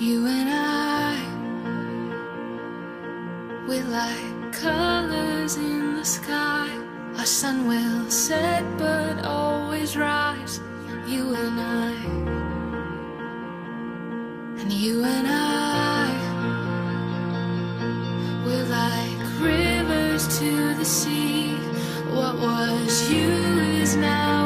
You and I, we're like colors in the sky. Our sun will set but always rise. You and I, and you and I, we're like rivers to the sea. What was you is now.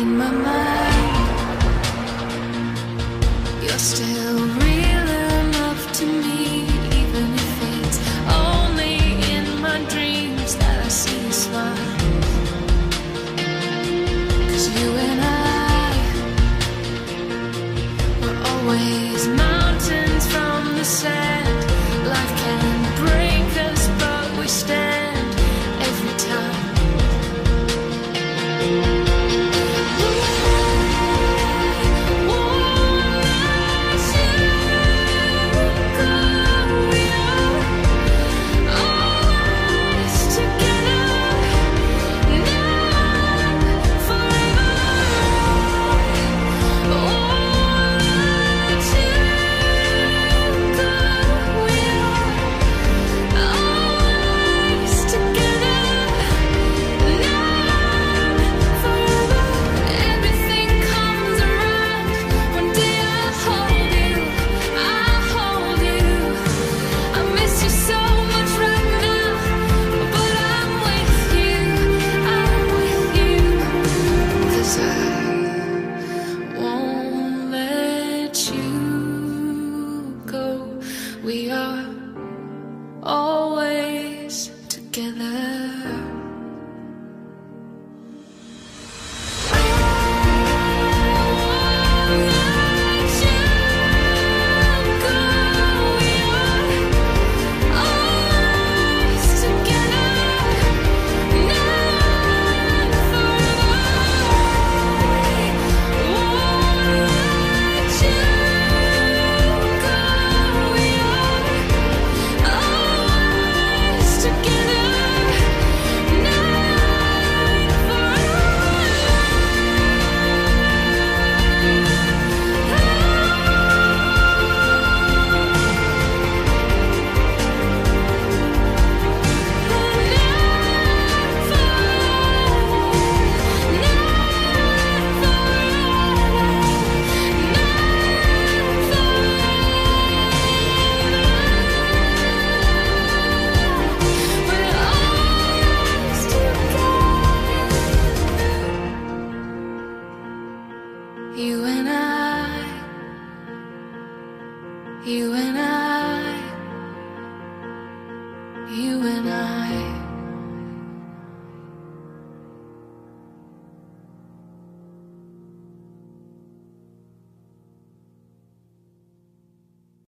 in my mind. You're still real.